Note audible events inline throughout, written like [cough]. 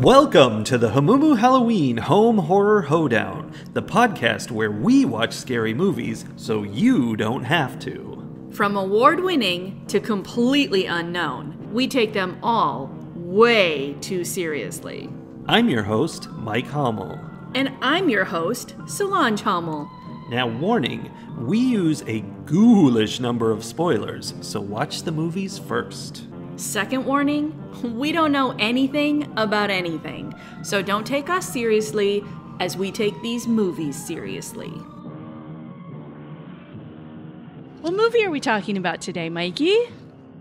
Welcome to the Hamumu Halloween Home Horror Hoedown, the podcast where we watch scary movies so you don't have to. From award winning to completely unknown, we take them all way too seriously. I'm your host, Mike Hommel. And I'm your host, Solange Hommel. Now, warning, we use a ghoulish number of spoilers, so watch the movies first. Second warning, we don't know anything about anything, so don't take us seriously as we take these movies seriously. What movie are we talking about today, Mikey?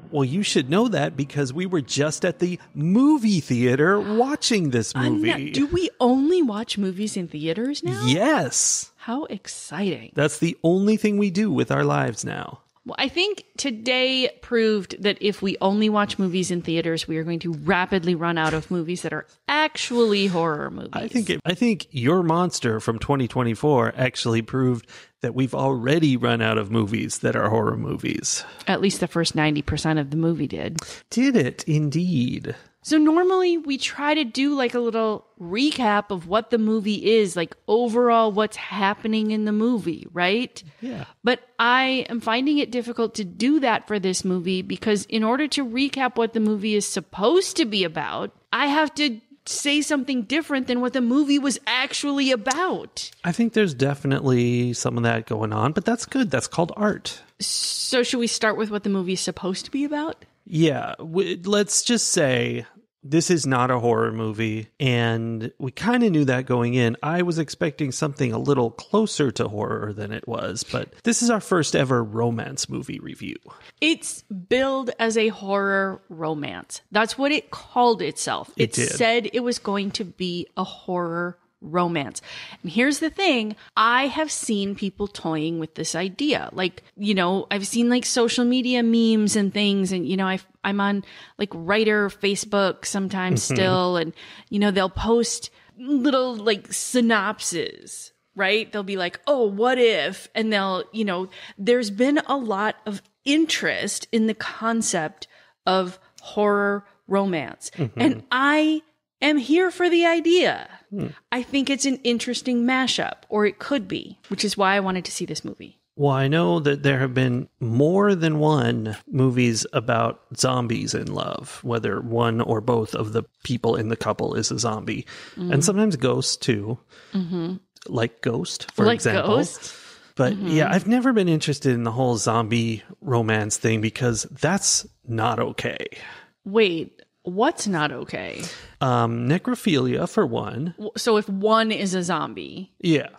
Well, you should know that because we were just at the movie theater watching this uh, I'm movie. do we only watch movies in theaters now? Yes. How exciting. That's the only thing we do with our lives now. Well, I think today proved that if we only watch movies in theaters, we are going to rapidly run out of movies that are actually horror movies. I think it, I think your monster from 2024 actually proved that we've already run out of movies that are horror movies. at least the first 90% of the movie did. Did it indeed? So normally we try to do like a little recap of what the movie is, like overall what's happening in the movie, right? Yeah. But I am finding it difficult to do that for this movie because in order to recap what the movie is supposed to be about, I have to say something different than what the movie was actually about. I think there's definitely some of that going on, but that's good. That's called art. So should we start with what the movie is supposed to be about? Yeah, w- let's just say this is not a horror movie, and we kind of knew that going in. I was expecting something a little closer to horror than it was, but this is our first ever romance movie review. It's billed as a horror romance. That's what it called itself. It It, said it was going to be a horror romance. And here's the thing I have seen people toying with this idea. Like, you know, I've seen like social media memes and things, and, you know, i I'm on like writer Facebook sometimes mm-hmm. still, and, you know, they'll post little like synopses right? They'll be like, oh, what if? And they'll, you know, there's been a lot of interest in the concept of horror romance. Mm-hmm. And I am here for the idea. Hmm. I think it's an interesting mashup, or it could be, which is why I wanted to see this movie. Well, I know that there have been more than one movies about zombies in love, whether one or both of the people in the couple is a zombie, mm-hmm. and sometimes ghosts too, mm-hmm. like Ghost, for like example. Ghost. But mm-hmm. yeah, I've never been interested in the whole zombie romance thing because that's not okay. Wait, what's not okay? Um, necrophilia, for one. So if one is a zombie, Yeah.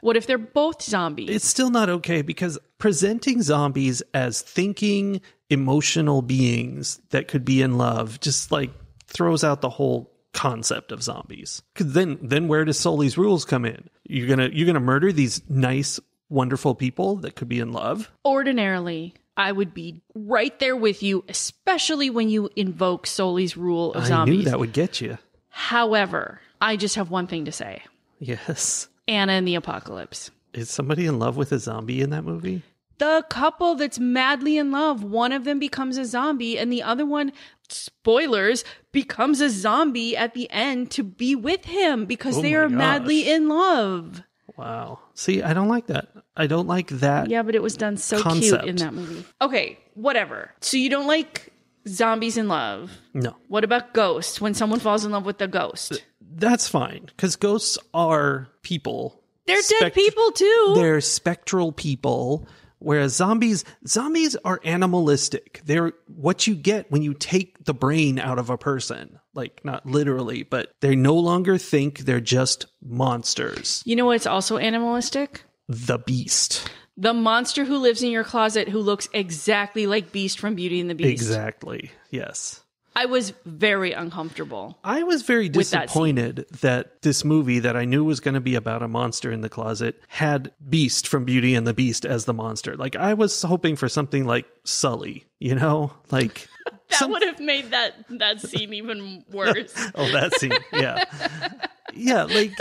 what if they're both zombies? It's still not okay because presenting zombies as thinking, emotional beings that could be in love just like throws out the whole concept of zombies. 'Cause then, then where does Sully's rules come in? You're gonna you're gonna murder these nice, wonderful people that could be in love. Ordinarily, I would be right there with you, especially when you invoke Soli's rule of I zombies. knew that would get you. However, I just have one thing to say Yes. Anna and the Apocalypse. Is somebody in love with a zombie in that movie? The couple that's madly in love, one of them becomes a zombie, and the other one, spoilers, becomes a zombie at the end to be with him because Oh they are gosh. madly in love. Wow. See, I don't like that. I don't like that. Yeah, but it was done so Concept. cute in that movie. Okay, whatever. So you don't like zombies in love. No. What about ghosts when someone falls in love with the ghost? That's fine because ghosts are people. They're dead people too. They're spectral people, whereas zombies zombies are animalistic. They're what you get when you take the brain out of a person. Like not literally, but they no longer think they're just monsters. you know what's also animalistic? The beast. The monster who lives in your closet who looks exactly like Beast from Beauty and the Beast. Exactly. Yes. I was very uncomfortable. I was very With that disappointed that, this movie that I knew was going to be about a monster in the closet had Beast from Beauty and the Beast as the monster. Like I was hoping for something like Sully, you know, like [laughs] That some- would have made that that scene even [laughs] worse. oh that scene, yeah, yeah, like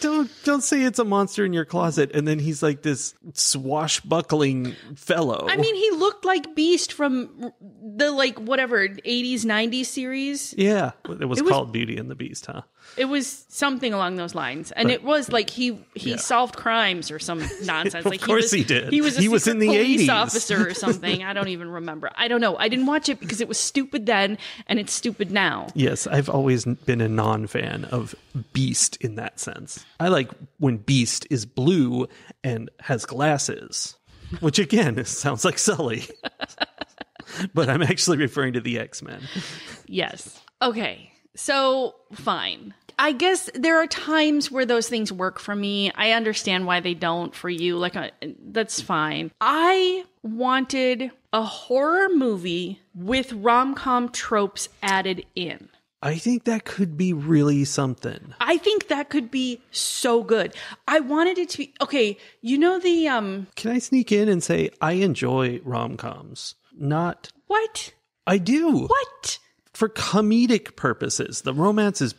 don't don't say it's a monster in your closet and then he's like this swashbuckling fellow. I mean, he looked like Beast from the like whatever 80s 90s series. yeah, it was It was- called Beauty and the Beast, huh? It was something along those lines, and it was like he he Yeah. solved crimes or some [laughs] nonsense. Of like course he, he was, did. He was a He was in the police 80s. officer or [laughs] something. I don't even remember. I don't know. I didn't watch it because it was stupid then, and it's stupid now. Yes, I've always been a non-fan of Beast in that sense. I like when Beast is blue and has glasses, which again [laughs] sounds like Sully. [laughs] but I'm actually referring to the X-Men. Yes. Okay. So fine. I guess there are times where those things work for me. I understand why they don't for you. Like, uh, that's fine. I wanted a horror movie with rom com tropes added in. I think that could be really something. I think that could be so good. I wanted it to be okay. You know the um Can I sneak in and say I enjoy rom-coms? Not what I do. what for comedic purposes. The romance is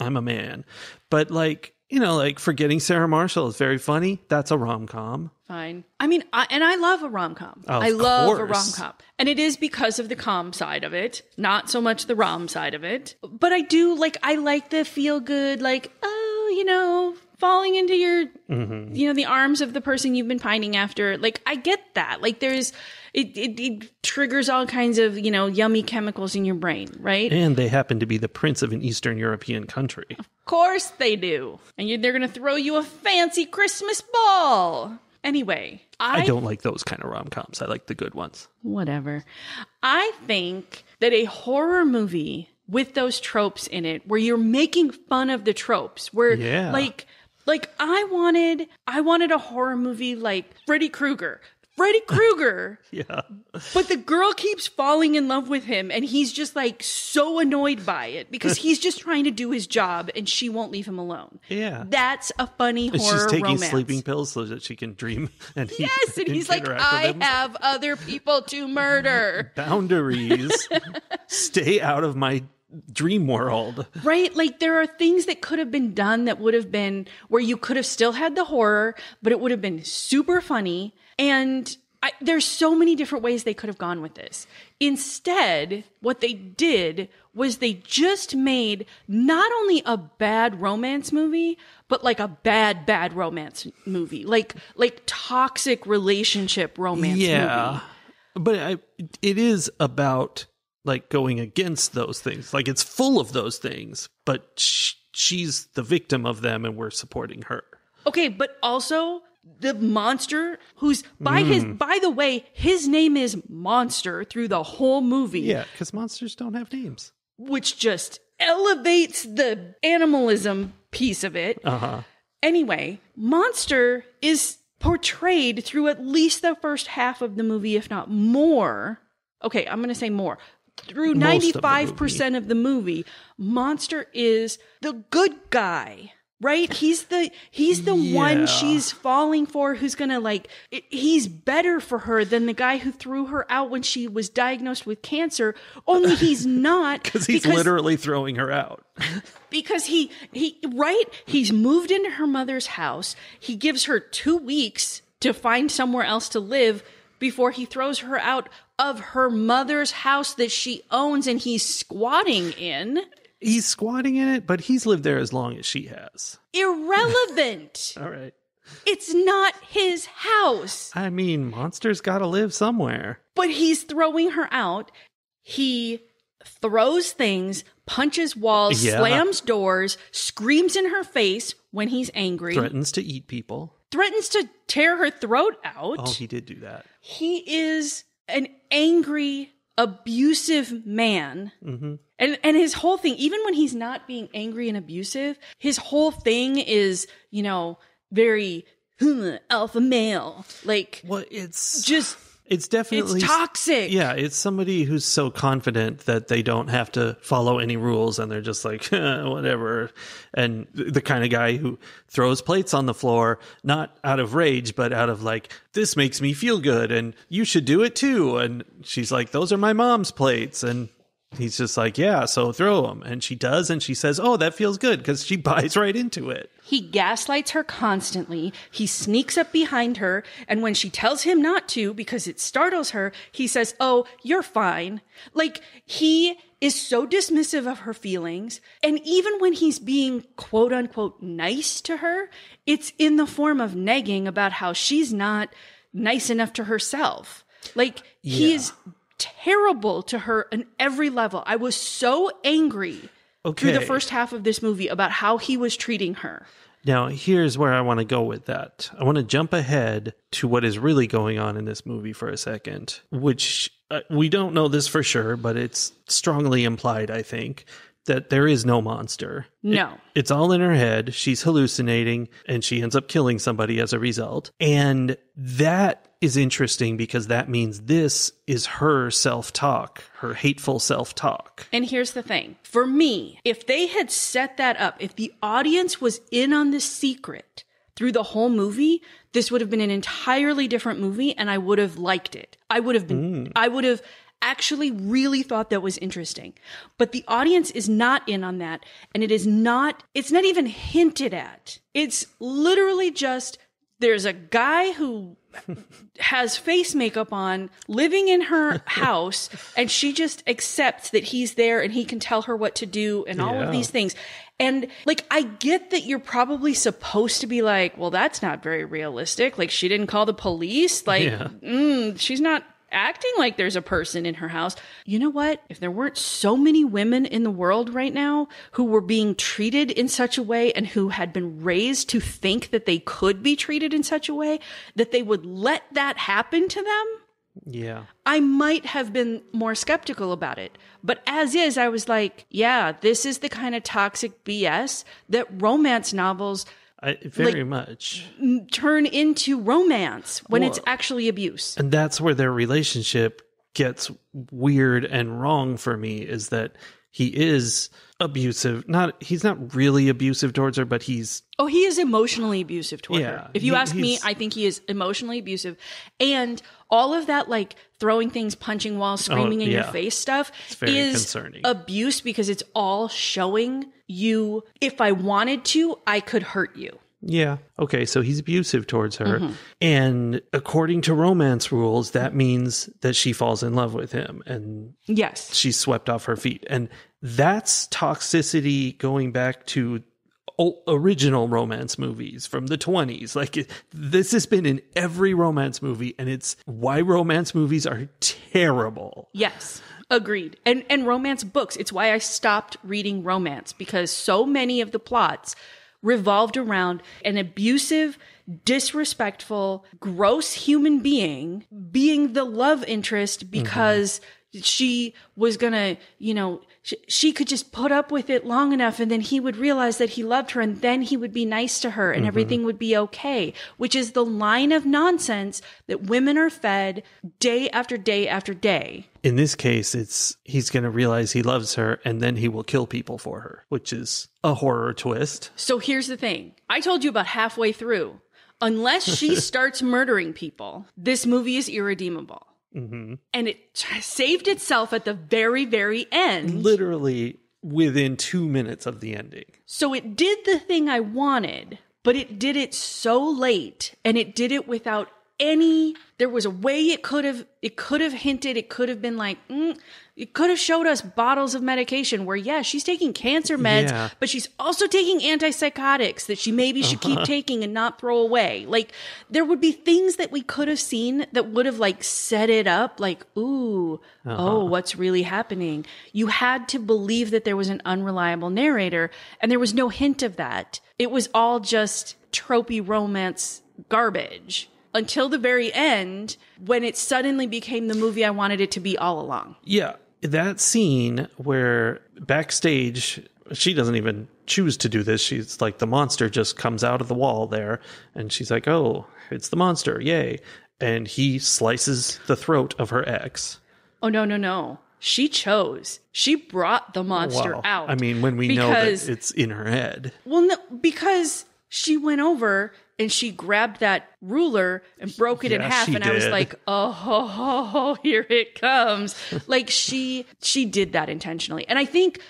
I'm a man. But like, you know, like forgetting Sarah Marshall is very funny. That's a rom com. fine. I mean, I, and I love a rom com. I love a rom com. and it is because of the com side of it, not so much the rom side of it. But I do like. I like the feel good, like oh, you know. Falling into your, Mm-hmm. you know, the arms of the person you've been pining after. Like, I get that. Like, there's, it, it, it triggers all kinds of, you know, yummy chemicals in your brain, right? And they happen to be the prince of an Eastern European country. Of course they do. And you, they're going to throw you a fancy Christmas ball. Anyway, I, I don't like those kind of rom coms. I like the good ones. whatever. I think that a horror movie with those tropes in it where you're making fun of the tropes where Yeah. like like I wanted I wanted a horror movie like Freddy Krueger. Freddy [laughs] Krueger Yeah. But the girl keeps falling in love with him, and he's just like so annoyed by it because he's just trying to do his job, and she won't leave him alone. Yeah. That's a funny And horror She's taking romance. sleeping pills so that she can dream. [laughs] And he, Yes, and he's like, I have other people to murder. [laughs] boundaries. Stay out of my dream world. Right? Like there are things that could have been done that would have been where you could have still had the horror, but it would have been super funny. And I, there's so many different ways they could have gone with this. Instead, what they did was they just made not only a bad romance movie, but like a bad, bad romance movie, like like toxic relationship romance yeah movie. but I, it is about like going against those things like it's full of those things but sh- she's the victim of them and we're supporting her Okay, but also the monster who's by his Hmm. by the way, his name is Monster through the whole movie, yeah because monsters don't have names which just elevates the animalism piece of it. uh-huh Anyway, Monster is portrayed through at least the first half of the movie, if not more. Okay, I'm going to say more. Through Most of the 95% of the movie, Monster is the good guy. Right? He's the he's the Yeah. one she's falling for who's going to like he's better for her than the guy who threw her out when she was diagnosed with cancer. Only he's [laughs] not because he's literally throwing her out [laughs] because he he right he's moved into her mother's house he gives her two weeks to find somewhere else to live before he throws her out of her mother's house that she owns and he's squatting in. He's squatting in it but he's lived there as long as she has. Irrelevant. [laughs] All right. It's not his house. I mean monsters gotta live somewhere. But he's throwing her out. He throws things punches walls Yeah. slams doors screams in her face when he's angry. Threatens to eat people. Threatens to tear her throat out. oh he did do that. He is an angry, abusive man. hmm And and his whole thing, even when he's not being angry and abusive, his whole thing is, you know, very "Hmm, alpha male. Like well it's just it's definitely it's toxic. Yeah, it's somebody who's so confident that they don't have to follow any rules and they're just like, "Eh, [laughs] whatever. And the kind of guy who throws plates on the floor, not out of rage, but out of like, this makes me feel good and you should do it too. And she's like, those are my mom's plates. And he's just like, yeah, so throw them. And she does. And she says, oh, that feels good because she [laughs] buys right into it. He gaslights her constantly. He sneaks up behind her. And when she tells him not to because it startles her, he says, oh, you're fine. Like he is so dismissive of her feelings. And even when he's being quote unquote nice to her, it's in the form of negging about how she's not nice enough to herself. Like he Yeah. is terrible to her on every level. I was so angry through the first half of this movie about how he was treating her. Now, here's where I want to go with that. I want to jump ahead to what is really going on in this movie for a second, which uh, we don't know this for sure, but it's strongly implied, I think, that there is no monster. No. It's all in her head. She's hallucinating and she ends up killing somebody as a result. And that is interesting because that means this is her self talk, her hateful self talk. And here's the thing for me, if they had set that up, if the audience was in on the secret through the whole movie, this would have been an entirely different movie and I would have liked it. I would have been, hmm. I would have actually really thought that was interesting. But the audience is not in on that. And it is not, it's not even hinted at. It's literally just there's a guy who has face makeup on, living in her [laughs] house, and she just accepts that he's there and he can tell her what to do and all Yeah. of these things. And like, I get that you're probably supposed to be like, well, that's not very realistic. Like, she didn't call the police. Like, Yeah. mm, she's not acting like there's a person in her house. You know what? If there weren't so many women in the world right now who were being treated in such a way and who had been raised to think that they could be treated in such a way that they would let that happen to them, Yeah. I might have been more skeptical about it. But as is, I was like, yeah, this is the kind of toxic BS that romance novels I, very much. turn into romance when it's actually abuse. And that's where their relationship gets weird and wrong for me is that he is abusive. Not he's not really abusive towards her, but he's Oh, he is emotionally abusive toward Yeah, her. If you he- ask me, I think he is emotionally abusive. And all of that, like throwing things, punching walls, oh, screaming in your Oh, face stuff, is concerning. abuse because it's all showing you, if I wanted to, I could hurt you. yeah. Okay, so he's abusive towards her. Mm-hmm. And according to romance rules, that means that she falls in love with him and Yes. she's swept off her feet. And that's toxicity going back to original romance movies from the 20s. Like it, this has been in every romance movie and it's why romance movies are terrible. Yes. Agreed. And and romance books. It's why I stopped reading romance because so many of the plots revolved around an abusive, disrespectful, gross human being being the love interest mm-hmm. because she was going to, you know, sh- she could just put up with it long enough and then he would realize that he loved her and then he would be nice to her and mm-hmm. everything would be okay, which is the line of nonsense that women are fed day after day after day. In this case, it's he's going to realize he loves her and then he will kill people for her, which is a horror twist. So here's the thing. I told you about halfway through. Unless she [laughs] starts murdering people, this movie is irredeemable. Mm-hmm. And it t- saved itself at the very, very end. Literally within 2 minutes of the ending. So it did the thing I wanted, but it did it so late and it did it without any there was a way it could have it could have hinted it could have been like mm, it could have showed us bottles of medication where yeah she's taking cancer meds Yeah. but she's also taking antipsychotics that she maybe should keep taking and not throw away. Like there would be things that we could have seen that would have like set it up like ooh oh what's really happening? You had to believe that there was an unreliable narrator and there was no hint of that. It was all just tropey romance garbage until the very end when it suddenly became the movie I wanted it to be all along. Yeah, that scene where backstage she doesn't even choose to do this. She's like the monster just comes out of the wall there and she's like, "Oh, it's the monster. Yay." And he slices the throat of her ex. Oh no, no, no. She chose. She brought the monster Wow. out. I mean, when we know that it's in her head. Well, no, because she went over and she grabbed that ruler and broke it in half and I was like, [laughs] "Oh, ho, ho, ho, here it comes." like she she did that intentionally. And I think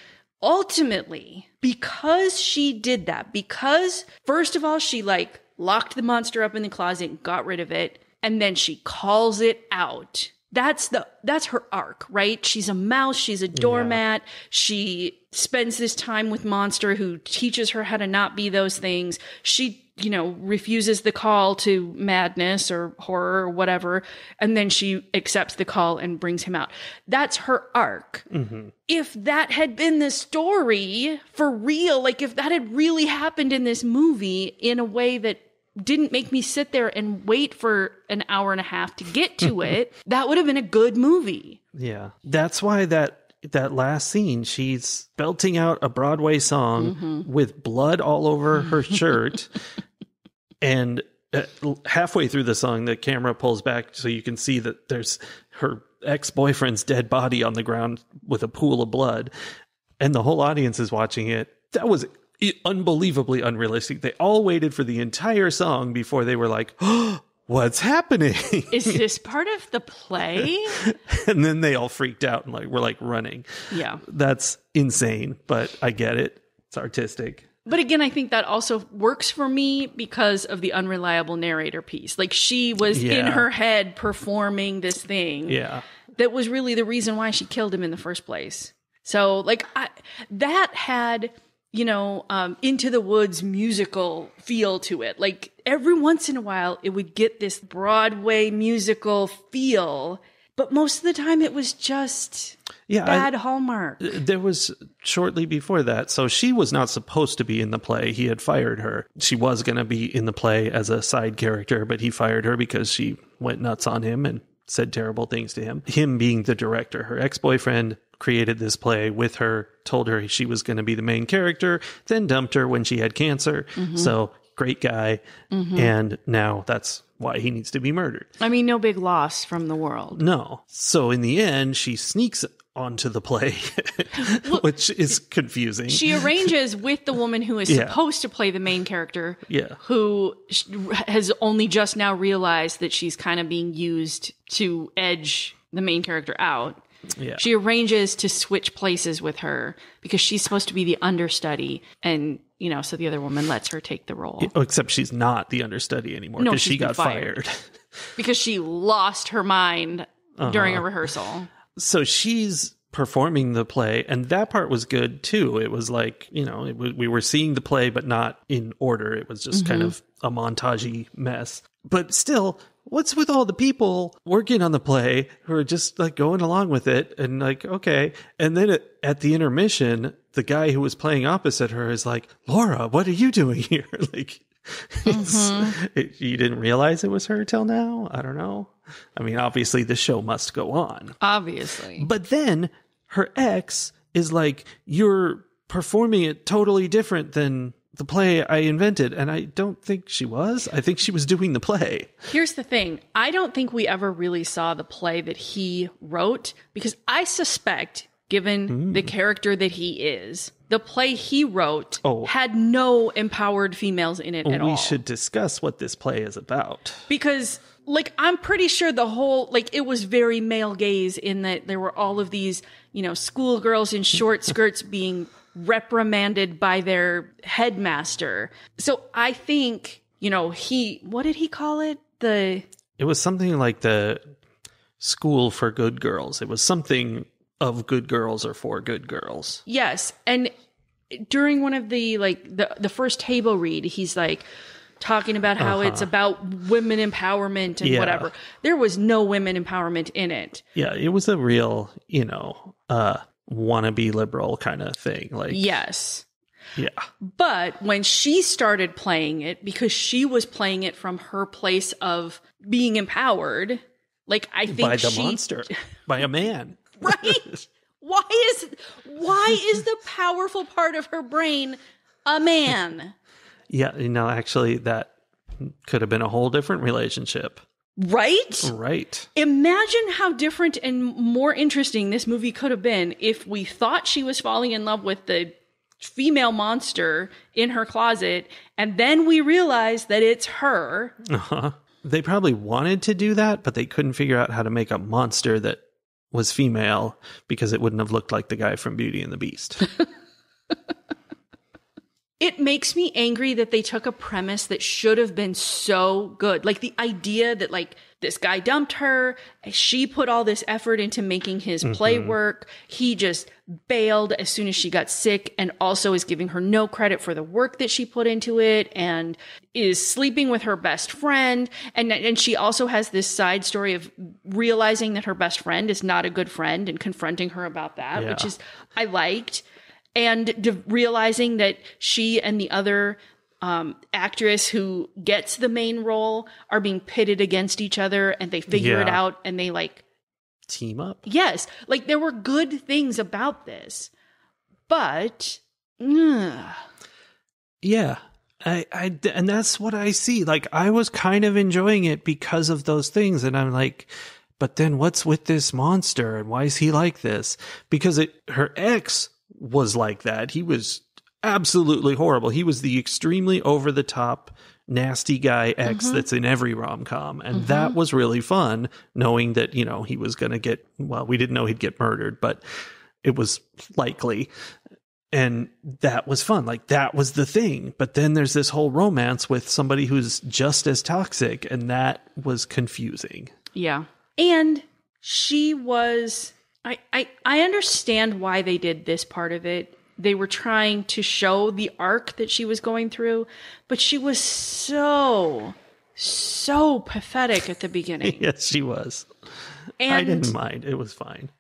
ultimately because she did that because first of all she like locked the monster up in the closet and got rid of it and then she calls it out that's the that's her arc right? She's a mouse she's a doormat. She spends this time with monster who teaches her how to not be those things. She you know refuses the call to madness or horror or whatever and then she accepts the call and brings him out. That's her arc. Mm-hmm. If that had been the story for real, like if that had really happened in this movie in a way that didn't make me sit there and wait for an hour and a half to get to [laughs] it, that would have been a good movie. Yeah. That's why that that last scene she's belting out a Broadway song Mm-hmm. with blood all over her [laughs] shirt and uh, halfway through the song the camera pulls back so you can see that there's her ex-boyfriend's dead body on the ground with a pool of blood and the whole audience is watching it. That was unbelievably unrealistic. They all waited for the entire song before they were like, oh, [gasps] "What's happening?" Is [laughs] this part of the play? [laughs] and then they all freaked out and like were like running. Yeah. That's insane, but I get it. It's artistic. But again, I think that also works for me because of the unreliable narrator piece. Like she was in her head performing this thing. Yeah. that was really the reason why she killed him in the first place. So, like, I, that had, you know, um, Into the Woods musical feel to it. Like, every once in a while, it would get this Broadway musical feel, but most of the time it was just Yeah. I- bad Hallmark. there was shortly before that. So she was not supposed to be in the play. He had fired her. She was going to be in the play as a side character, but he fired her because she went nuts on him and said terrible things to him. Him being the director, her ex boyfriend created this play with her, told her she was going to be the main character, then dumped her when she had cancer. Mm-hmm. So great guy. Mm-hmm. And now that's why he needs to be murdered. I mean, no big loss from the world. No. So in the end, she sneaks onto the play, [laughs] which is confusing. She arranges with the woman who is Yeah. supposed to play the main character, Yeah. who has only just now realized that she's kind of being used to edge the main character out. Yeah. She arranges to switch places with her because she's supposed to be the understudy, and you know, so the other woman lets her take the role Oh, except she's not the understudy anymore No, because she's she got fired. [laughs] because she lost her mind during Uh-huh. a rehearsal. so she's performing the play, and that part was good too. It was like you know, it was, we were seeing the play, but not in order. It was just kind Mm-hmm. of a montagey mess. But still, what's with all the people working on the play who are just like going along with it and like okay? And then at, at the intermission, the guy who was playing opposite her is like, "Laura, what are you doing [laughs] here?" [laughs] like. Mm-hmm. it, you didn't realize it was her till now? I don't know. I mean, obviously the show must go on. Obviously, But then her ex is like, You're performing it totally different than the play I invented. And I don't think she was. I think she was doing the play. Here's the thing. I don't think we ever really saw the play that he wrote because I suspect, given the hmm. character that he is, the play he wrote Oh. had no empowered females in it at all. we should discuss what this play is about. because like I'm pretty sure the whole like it was very male gaze in that there were all of these, you know, schoolgirls in short [laughs] skirts being reprimanded by their headmaster. So I think, you know, he what did he call it? The It was something like the school for good girls. It was something of good girls or for good girls. Yes, and during one of the like the the first table read, he's like talking about how it's about women empowerment and Uh-huh. Yeah. whatever. There was no women empowerment in it. Yeah, it was a real, you know, uh wannabe liberal kind of thing. Like Yes. yeah. But when she started playing it, because she was playing it from her place of being empowered, like I think By the she, monster. [laughs] By a man. right? [laughs] Why is why is the powerful part of her brain a man? Yeah, you know, actually, that could have been a whole different relationship. Right? Right. Imagine how different and more interesting this movie could have been if we thought she was falling in love with the female monster in her closet and then we realize that it's her Uh-huh. They probably wanted to do that, but they couldn't figure out how to make a monster that was female because it wouldn't have looked like the guy from Beauty and the Beast. [laughs] it makes me angry that they took a premise that should have been so good. Like the idea that like this guy dumped her she put all this effort into making his mm-hmm. play work he just bailed as soon as she got sick and also is giving her no credit for the work that she put into it and is sleeping with her best friend and and she also has this side story of realizing that her best friend is not a good friend and confronting her about that which is I liked and de- realizing that she and the other um, actress who gets the main role are being pitted against each other and they figure it out and they like Team up. yes like there were good things about this but ugh, Yeah. I, I, and that's what I see. Like, I was kind of enjoying it because of those things. And I'm like, but then what's with this monster? And why is he like this? Because it, her ex was like that. He was absolutely horrible. He was the extremely over the top, nasty guy ex mm-hmm. that's in every rom com. And mm-hmm. that was really fun knowing that, you know, he was going to get, well, we didn't know he'd get murdered, but it was likely. And that was fun. Like that was the thing. But then there's this whole romance with somebody who's just as toxic and that was confusing. Yeah. And she was I, I i understand why they did this part of it. They were trying to show the arc that she was going through but she was so so pathetic at the beginning. [laughs] Yes she was. And i didn't mind. It was fine.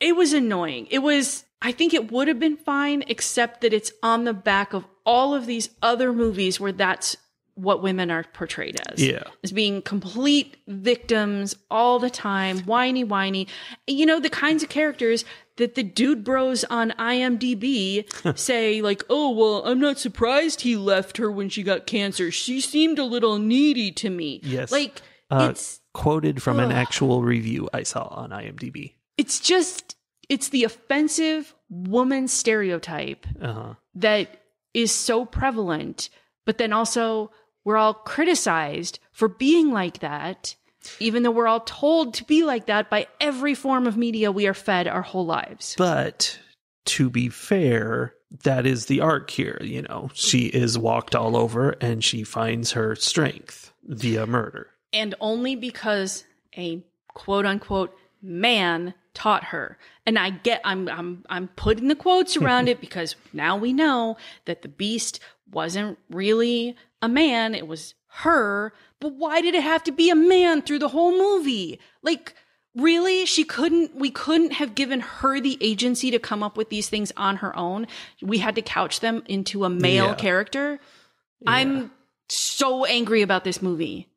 it was annoying. It was, I think it would have been fine, except that it's on the back of all of these other movies where that's what women are portrayed as. Yeah. As being complete victims all the time, whiny, whiny. You know, the kinds of characters that the dude bros on IMDb [laughs] say, like, oh, well, I'm not surprised he left her when she got cancer. She seemed a little needy to me. Yes. Like, Uh, it's quoted from an actual review i saw on imdb it's just it's the offensive woman stereotype uh-huh that is so prevalent but then also we're all criticized for being like that even though we're all told to be like that by every form of media we are fed our whole lives. But to be fair that is the arc here you know. She is walked all over and she finds her strength via murder. And only because a quote unquote man taught her. And I get I'm I'm I'm putting the quotes around [laughs] it because now we know that the beast wasn't really a man, it was her. But why did it have to be a man through the whole movie? Like really she couldn't we couldn't have given her the agency to come up with these things on her own. We had to couch them into a male Yeah. character. I'm so angry about this movie.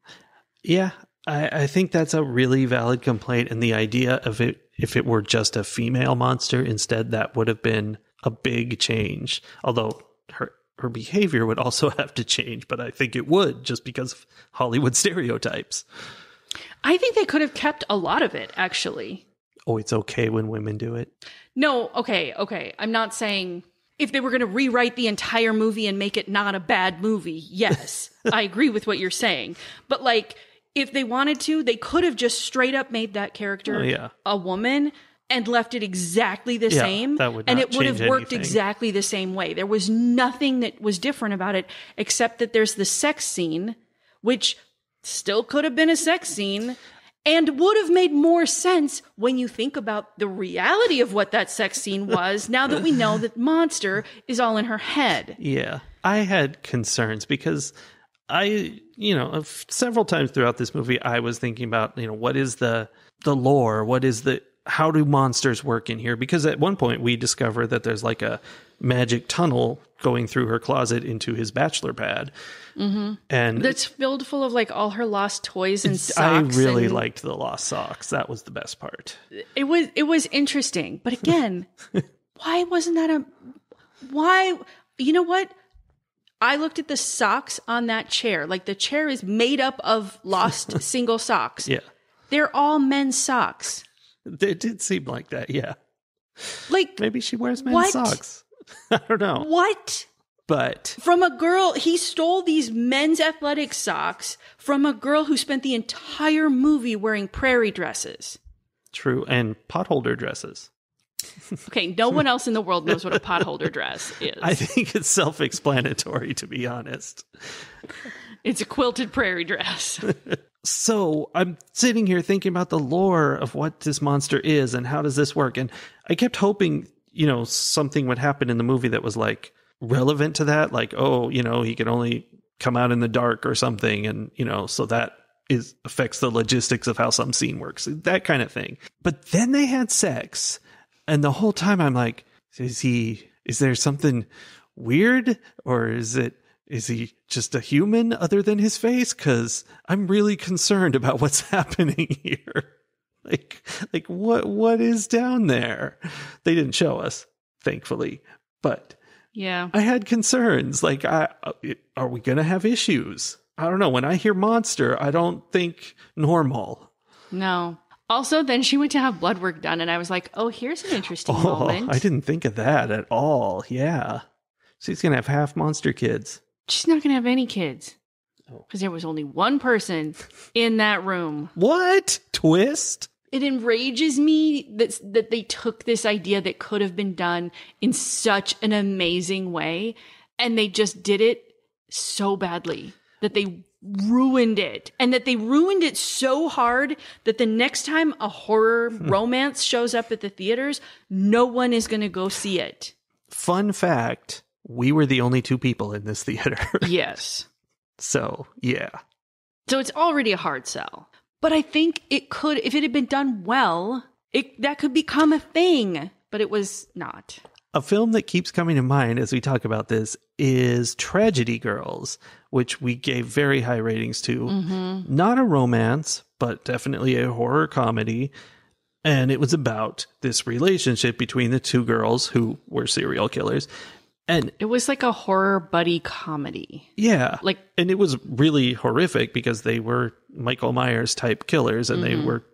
Yeah, I, I think that's a really valid complaint. And the idea of it, if it were just a female monster instead, that would have been a big change. Although her her behavior would also [laughs] have to change, but I think it would just because of Hollywood stereotypes. I think they could have kept a lot of it, actually. Oh, it's okay when women do it. No, okay, okay. I'm not saying if they were going to rewrite the entire movie and make it not a bad movie, yes, [laughs] I agree with what you're saying. But like, if they wanted to, they could have just straight up made that character Oh, yeah. a woman and left it exactly the Yeah, same. that would and it would have worked anything. exactly the same way. There was nothing that was different about it except that there's the sex scene, which still could have been a sex scene and would have made more sense when you think about the reality of what that sex scene was now that we know that monster is all in her head Yeah. I had concerns because I, you know, several times throughout this movie, I was thinking about, you know, what is the the lore? What is the how do monsters work in here? Because at one point we discover that there's like a magic tunnel going through her closet into his bachelor pad, mm-hmm. and that's filled full of like all her lost toys and socks. I really liked the lost socks. That was the best part. it was it was interesting but again [laughs] why wasn't that a why you know what i looked at the socks on that chair like the chair is made up of lost [laughs] single socks Yeah, they're all men's socks it did seem like that. Yeah, like maybe she wears men's What? socks. [laughs] I don't know. What? But From a girl, he stole these men's athletic socks from a girl who spent the entire movie wearing prairie dresses. true. And potholder dresses. [laughs] Okay, no one else in the world knows what a potholder dress [laughs] is. I think it's self explanatory, to be honest. it's a quilted prairie dress. So I'm sitting here thinking about the lore of what this monster is and how does this work. And I kept hoping, you know, something would happen in the movie that was like relevant to that. Like, oh, you know, he can only come out in the dark or something. And, you know, so that is affects the logistics of how some scene works, that kind of thing. But then they had sex. And the whole time I'm like, is he, is there something weird or is it, is he just a human other than his face? Cause I'm really concerned about [laughs] what's happening here. Like, like what, what is down there? They didn't show us, thankfully, but yeah. I had concerns. Like, I, uh, are we going to have issues? I don't know. When I hear monster, I don't think normal. No. Also, then she went to have blood work done, and I was like, oh, here's an interesting Oh, moment. I didn't think of that at all. Yeah. She's going to have half monster kids. She's not going to have any kids. Oh. Because there was only one person in that room. What? Twist? It enrages me that, that they took this idea that could have been done in such an amazing way and they just did it so badly that they ruined it and that they ruined it so hard that the next time a horror hmm. romance shows up at the theaters, no one is going to go see it. Fun fact we were the only two people in this theater. [laughs] Yes. so, yeah. So it's already a hard sell. But I think it could, if it had been done well, it that could become a thing. But it was not. A film that keeps coming to mind as we talk about this is Tragedy Girls, which we gave very high ratings to. Mm-hmm. Not a romance, but definitely a horror comedy. And it was about this relationship between the two girls who were serial killers. And It was like a horror buddy comedy. yeah, Like and it was really horrific because they were Michael Myers type killers and they mm-hmm. were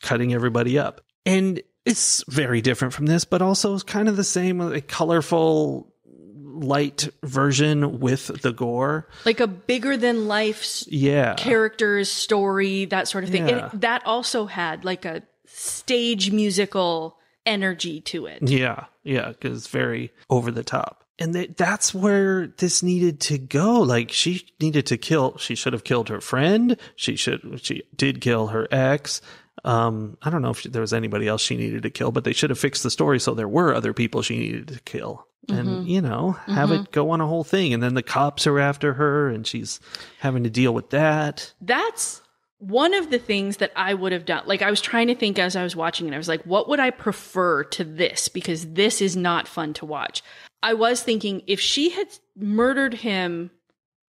cutting everybody up. And it's very different from this, but also it's kind of the same a colorful light version with the gore. like a bigger than life Yeah. characters story, that sort of thing. Yeah. And that also had like a stage musical energy to it. Yeah, yeah, because it's very over the top. And that that's where this needed to go. Like she needed to kill. She should have killed her friend. She should. She did kill her ex. Um, I don't know if there was anybody else she needed to kill, but they should have fixed the story so there were other people she needed to kill. And you know, have it go on a whole thing. And then the cops are after her, and she's having to deal with that. That's one of the things that I would have done. Like I was trying to think as I was watching it, I was like, what would I prefer to this? Because this is not fun to watch. I was thinking if she had murdered him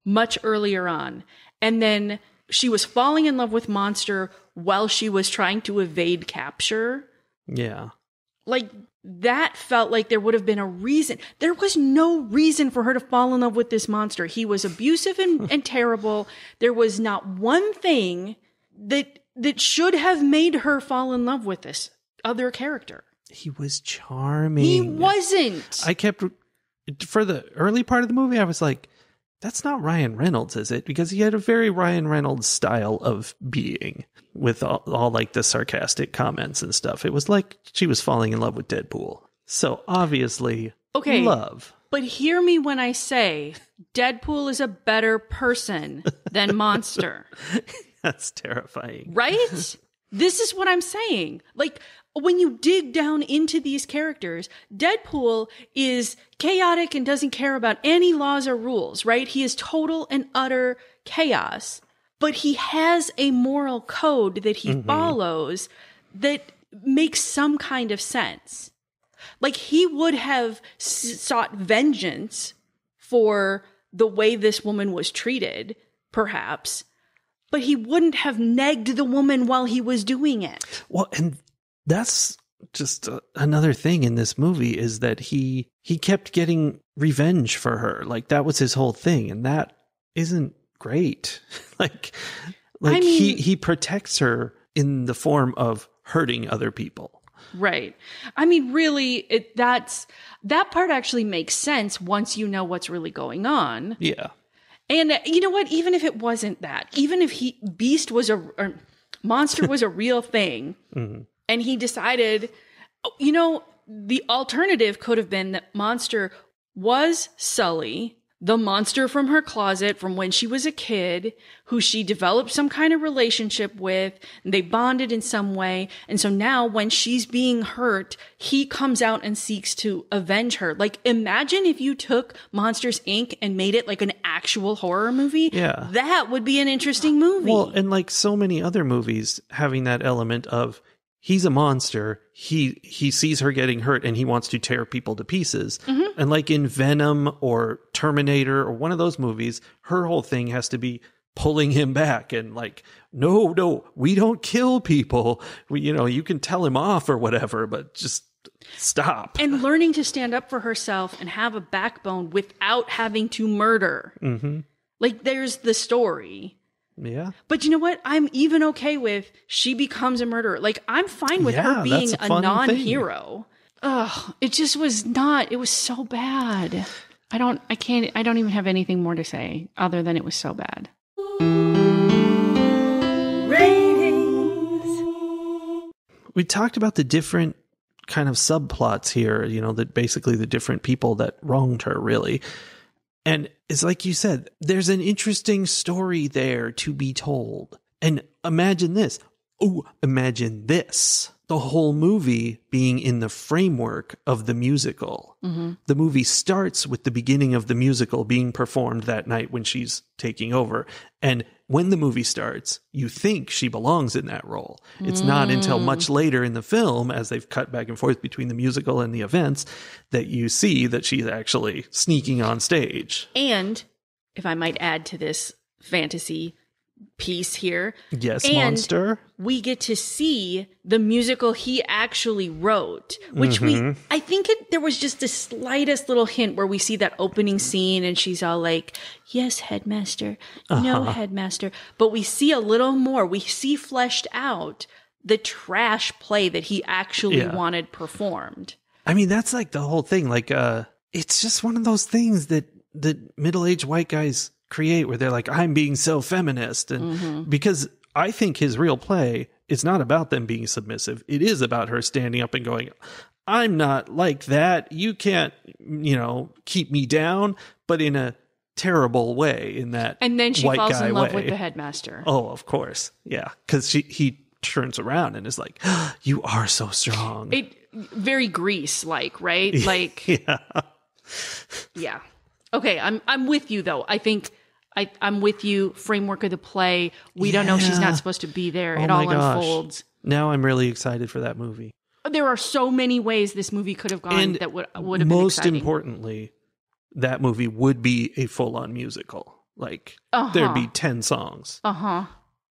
much earlier on, and then she was falling in love with Monster while she was trying to evade capture, Yeah, like that felt like there would have been a reason. There was no reason for her to fall in love with this monster. He was abusive and, and [laughs] terrible. There was not one thing that that should have made her fall in love with this other character. He was charming. He wasn't. I kept for the early part of the movie. I was like, "That's not Ryan Reynolds, is it?" Because he had a very Ryan Reynolds style of being, with all, all like the sarcastic comments and stuff. It was like she was falling in love with Deadpool. So obviously, Okay. love. but hear me when I say Deadpool is a better person [laughs] than Monster. That's terrifying. right? [laughs] this is what I'm saying. Like when you dig down into these characters, Deadpool is chaotic and doesn't care about any laws or rules, right? He is total and utter chaos, but he has a moral code that he mm-hmm. follows that makes some kind of sense. Like he would have s- sought vengeance for the way this woman was treated, perhaps, but he wouldn't have negged the woman while he was doing it. Well, and that's just uh, another thing in this movie is that he he kept getting revenge for her. Like that was his whole thing, and that isn't great. like, [laughs] like I he mean- he protects her in the form of hurting other people. Right. I mean, really, it, that's that part actually makes sense once you know what's really going on. Yeah. And uh, you know what? Even if it wasn't that, even if he Beast was a or monster [laughs] was a real thing, and he decided, oh, you know, the alternative could have been that monster was Sully, the monster from her closet from when she was a kid, who she developed some kind of relationship with, and they bonded in some way. And so now when she's being hurt, he comes out and seeks to avenge her. Like imagine if you took Monsters Inc. and made it like an actual horror movie. Yeah. That would be an interesting movie. Well, and like so many other movies having that element of he's a monster, he he sees her getting hurt and he wants to tear people to pieces. And like in Venom or Terminator or one of those movies, her whole thing has to be pulling him back and like no, no, we don't kill people. We you know, you can tell him off or whatever, but just stop. and learning to stand up for herself and have a backbone without having to murder. Mhm. Like there's the story. Yeah. But you know what? I'm even okay with she becomes a murderer. Like I'm fine with Yeah, her being a a, non-hero. Ugh, it just was not. It was so bad. I don't. I can't. I don't even have anything more to say other than it was so bad. Ratings. we talked about the different kind of subplots here, you know, that basically the different people that wronged her, really. And it's like you said, there's an interesting story there to be told. And imagine this. Oh, imagine this. The whole movie being in the framework of the musical. Mm-hmm. The movie starts with the beginning of the musical being performed that night when she's taking over. And when the movie starts, you think she belongs in that role. It's not until much mm. later in the film, as they've cut back and forth between the musical and the events, that you see that she's actually sneaking on stage. And if I might add to this fantasy piece here, Yes, And- monster. we get to see the musical he actually wrote, which Mm-hmm. we, I think it, there was just the slightest little hint where we see that opening scene and she's all like, yes, headmaster, no, Uh-huh. headmaster. But we see a little more. We see fleshed out the trash play that he actually Yeah. wanted performed. I mean, that's like the whole thing. Like, uh, it's just one of those things that that middle aged white guys create where they're like, I'm being so feminist. And mm-hmm. because I think his real play is not about them being submissive, it is about her standing up and going, I'm not like that. You can't, you know, keep me down, but in a terrible way, in that And then she falls in love way. with the headmaster. [laughs] Oh, of course. Yeah. Cause she, he turns around and is like, ah, you are so strong. It very grease like, right? [laughs] Like yeah. Yeah. Okay, I'm I'm with you though. I think I I'm with you. Framework of the play. We don't know she's not supposed to be there. Oh it all gosh. unfolds. Now I'm really excited for that movie. There are so many ways this movie could have gone And that would would have been Most importantly, that movie would be a full on musical. Like Uh-huh. there'd be 10 songs. Uh huh.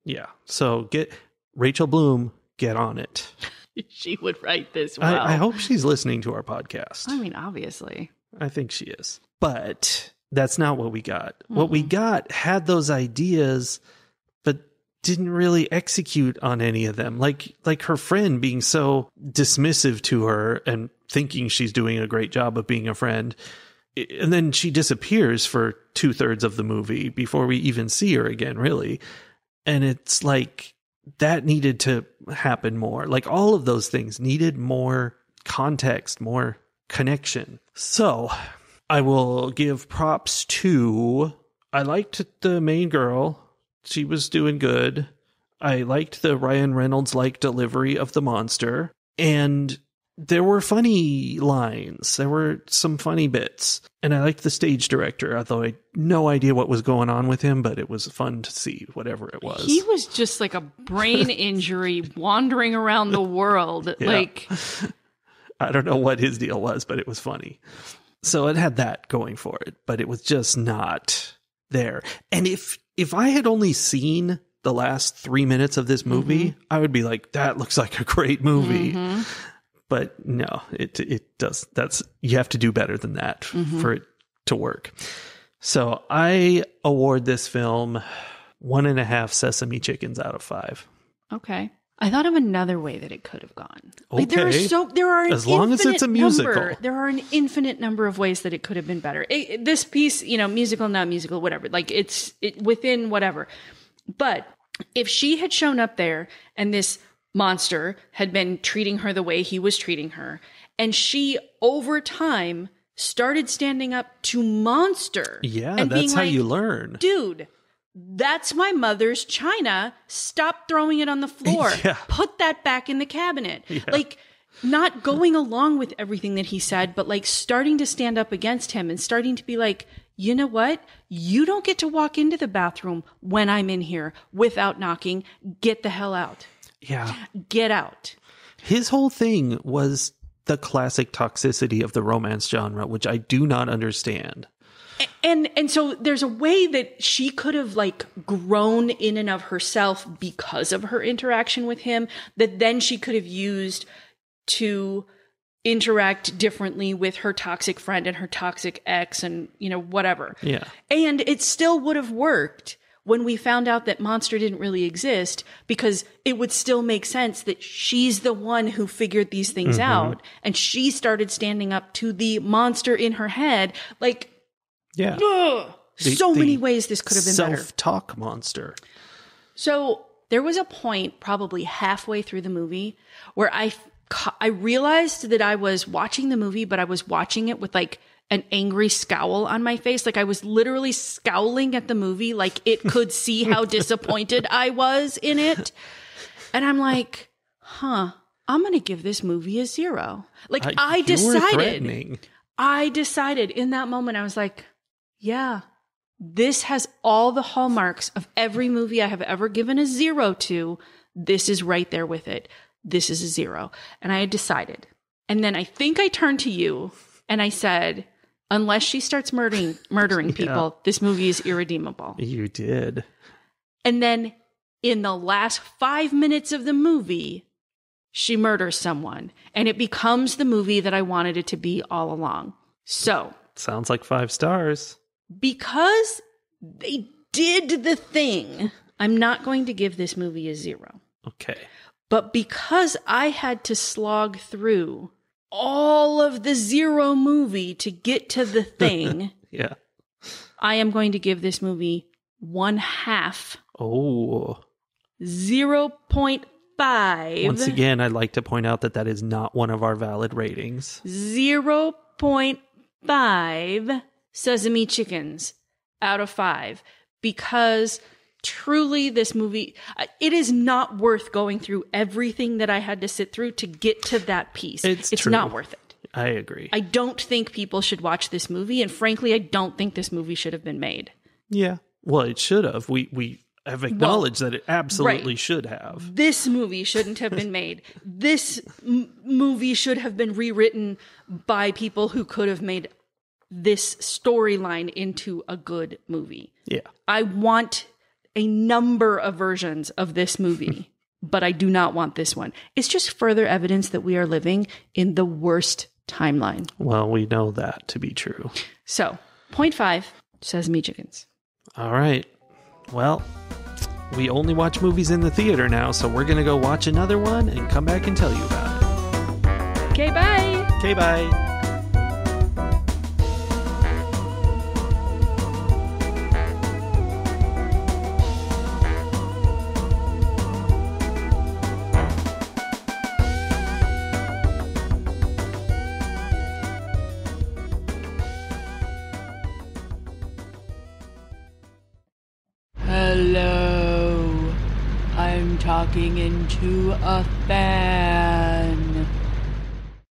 Yeah. So get Rachel Bloom, get on it. [laughs] She would write this well. I, I hope she's listening to our podcast. I mean, obviously. I think she is. But that's not what we got. What we got had those ideas, but didn't really execute on any of them. Like like her friend being so dismissive to her and thinking she's doing a great job of being a friend. And then she disappears for two thirds of the movie before we even see her again, really. And it's like that needed to happen more. Like all of those things needed more context, more connection. So I will give props to. I liked the main girl. She was doing good. I liked the Ryan Reynolds like delivery of the monster. And there were funny lines. There were some funny bits. And I liked the stage director, although I had no idea what was going on with him, but it was fun to see whatever it was. He was just like a brain [laughs] injury wandering around the world. Yeah. Like [laughs] I don't know what his deal was, but it was funny. So it had that going for it, but it was just not there. And if if I had only seen the last three minutes of this movie, I would be like, that looks like a great movie. mhm. But no, it it does. That's you have to do better than that for it to work. So I award this film one and a half sesame chickens out of five. okay. I thought of another way that it could have gone. Like there are Okay. so there are As long as it's a infinite musical. number- there are an infinite number of ways that it could have been better. It- it- this piece, you know, musical, not musical, whatever. Like it's it, within whatever. But if she had shown up there and this monster had been treating her the way he was treating her, and she over time started standing up to monster, Yeah, and being that's how like, you learn. dude that's my mother's china. Stop throwing it on the floor. [laughs] Yeah. put that back in the cabinet. Like not going along with everything that he said but like starting to stand up against him and starting to be like you know what? You don't get to walk into the bathroom when i'm in here without knocking. Get the hell out. Yeah. get out. His whole thing was the classic toxicity of the romance genre, which I do not understand. And and so there's a way that she could have like grown in and of herself because of her interaction with him that then she could have used to interact differently with her toxic friend and her toxic ex and you know whatever. Yeah. and it still would have worked when we found out that monster didn't really exist because it would still make sense that she's the one who figured these things mm-hmm. out and she started standing up to the monster in her head. Like Yeah. Ugh. The- so the many ways this could have been better. Self talk monster. So there was a point probably halfway through the movie where I I realized that I was watching the movie, but I was watching it with like an angry scowl on my face. Like I was literally scowling at the movie, like it could see how [laughs] disappointed I was in it. And I'm like, huh, I'm going to give this movie a zero. Like I, decided. I decided in that moment, I was like, yeah, this has all the hallmarks of every movie I have ever given a zero to. This is right there with it. This is a zero. And I had decided. And then I think I turned to you and I said, unless she starts murdering [laughs] murdering people, this movie is irredeemable. You did. And then in the last five minutes of the movie, she murders someone. And it becomes the movie that I wanted it to be all along. So Sounds like five stars. Because they did the thing, I'm not going to give this movie a zero. Okay. But because I had to slog through all of the zero movie to get to the [laughs] thing, Yeah. I am going to give this movie one half, Oh. 0.5. Once again, I'd like to point out that that is not one of our valid ratings. 0.5 sesame chickens out of 5 because truly this movie uh, it is not worth going through everything that I had to sit through to get to that piece. It's it's not worth it. I agree. I don't think people should watch this movie and frankly I don't think this movie should have been made. yeah. Well, it should have. We we have acknowledged that it absolutely should have. This movie shouldn't have been made. This m- movie should have been rewritten by people who could have made this storyline into a good movie. Yeah. I want a number of versions of this movie, [laughs] but I do not want this one. It's just further evidence that we are living in the worst timeline. Well, we know that to be true. So, point five, Sesame Chickens. All right. Well, we only watch movies in the theater now, so we're going to go watch another one and come back and tell you about it. Okay, bye. Okay, bye. Hello. Into a fan.